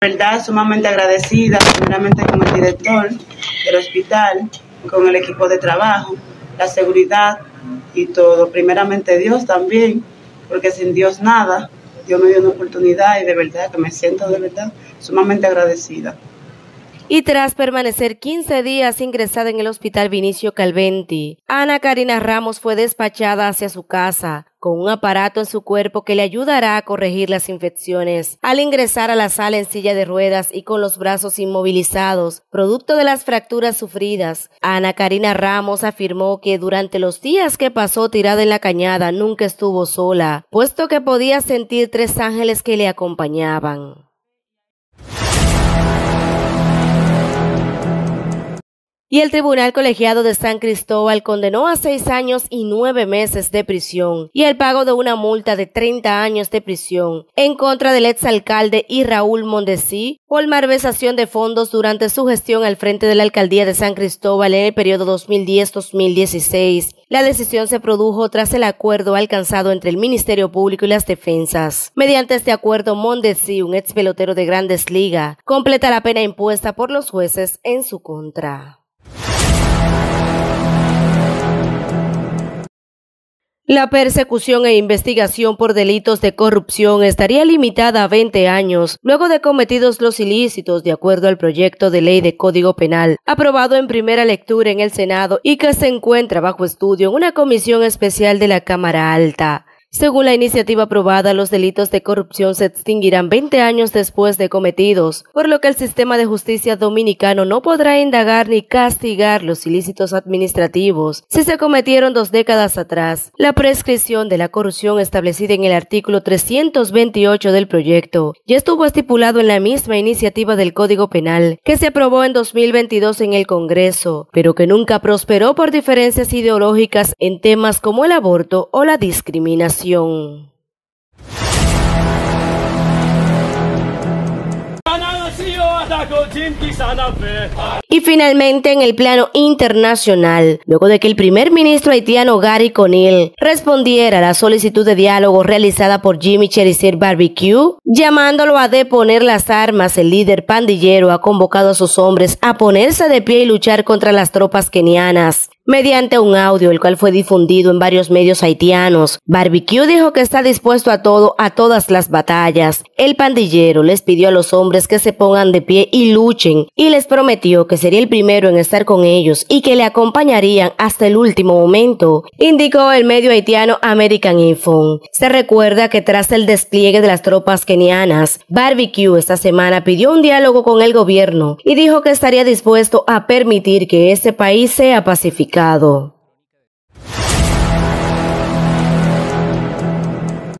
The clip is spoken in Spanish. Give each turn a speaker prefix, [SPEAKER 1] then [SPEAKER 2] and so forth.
[SPEAKER 1] verdad sumamente agradecida, primeramente con el director del hospital, con el equipo de trabajo, la seguridad y todo. Primeramente Dios también, porque sin Dios nada. Dios me dio una oportunidad y de verdad que me siento de verdad sumamente agradecida.
[SPEAKER 2] Y tras permanecer 15 días ingresada en el hospital Vinicio Calventi, Ana Karina Ramos fue despachada hacia su casa con un aparato en su cuerpo que le ayudará a corregir las infecciones. Al ingresar a la sala en silla de ruedas y con los brazos inmovilizados, producto de las fracturas sufridas, Ana Karina Ramos afirmó que durante los días que pasó tirada en la cañada nunca estuvo sola, puesto que podía sentir tres ángeles que le acompañaban. Y el Tribunal Colegiado de San Cristóbal condenó a seis años y nueve meses de prisión y el pago de una multa de 30 años de prisión en contra del exalcalde y Raúl Mondesí por malversación de fondos durante su gestión al frente de la alcaldía de San Cristóbal en el periodo 2010-2016. La decisión se produjo tras el acuerdo alcanzado entre el Ministerio Público y las defensas. Mediante este acuerdo, Mondesí, un ex pelotero de Grandes Ligas, completa la pena impuesta por los jueces en su contra. La persecución e investigación por delitos de corrupción estaría limitada a 20 años luego de cometidos los ilícitos de acuerdo al proyecto de ley de Código Penal aprobado en primera lectura en el Senado y que se encuentra bajo estudio en una comisión especial de la Cámara Alta. Según la iniciativa aprobada, los delitos de corrupción se extinguirán 20 años después de cometidos, por lo que el sistema de justicia dominicano no podrá indagar ni castigar los ilícitos administrativos si se cometieron dos décadas atrás. La prescripción de la corrupción establecida en el artículo 328 del proyecto ya estuvo estipulado en la misma iniciativa del Código Penal que se aprobó en 2022 en el Congreso, pero que nunca prosperó por diferencias ideológicas en temas como el aborto o la discriminación. Y finalmente en el plano internacional, luego de que el primer ministro haitiano Gary Conil respondiera a la solicitud de diálogo realizada por Jimmy Cherizier Barbecue, llamándolo a deponer las armas, el líder pandillero ha convocado a sus hombres a ponerse de pie y luchar contra las tropas kenianas mediante un audio el cual fue difundido en varios medios haitianos. Barbecue dijo que está dispuesto a todo, a todas las batallas. El pandillero les pidió a los hombres que se pongan de pie y luchen y les prometió que sería el primero en estar con ellos y que le acompañarían hasta el último momento, indicó el medio haitiano American Info. Se recuerda que tras el despliegue de las tropas kenianas, Barbecue esta semana pidió un diálogo con el gobierno y dijo que estaría dispuesto a permitir que ese país sea pacificado pecado.